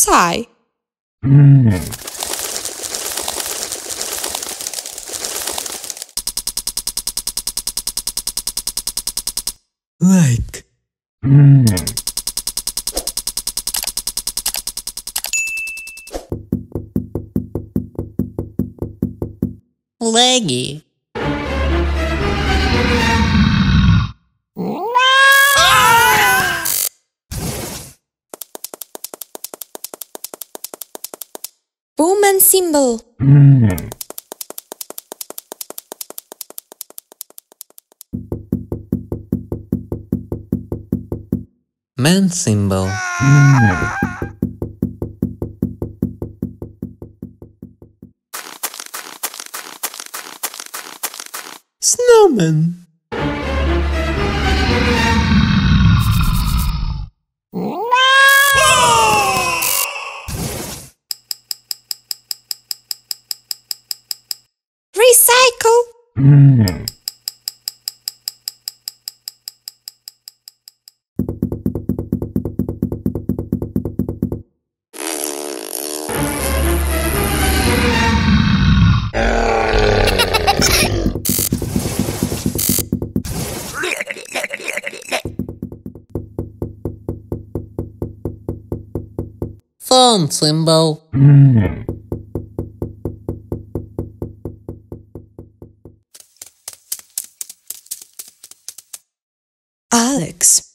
Psy. Like. Leggy. Woman symbol. Man symbol. Snowman. Phone symbol. Mm. Alex.